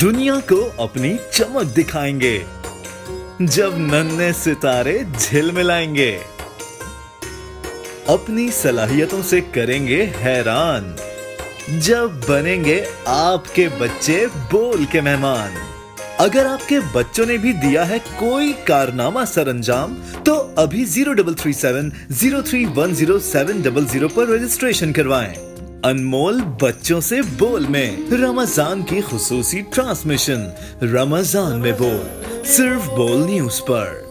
दुनिया को अपनी चमक दिखाएँगे, जब नन्हे सितारे झिलमिलाएँगे अपनी सलाहियतों से करेंगे हैरान, जब बनेंगे आपके बच्चे बोल के मेहमान। अगर आपके बच्चों ने भी दिया है कोई कारनामा सरंजाम तो अभी zero double three seven, zero three one zero seven double zero पर रजिस्ट्रेशन करवाएँ। अनमोल बच्चों से बोल में। रमज़ान की खसूसी ट्रांसमिशन। रमज़ान में बोल। सिर्फ़ बोल न्यूज़ पर।